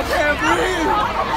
I can't breathe.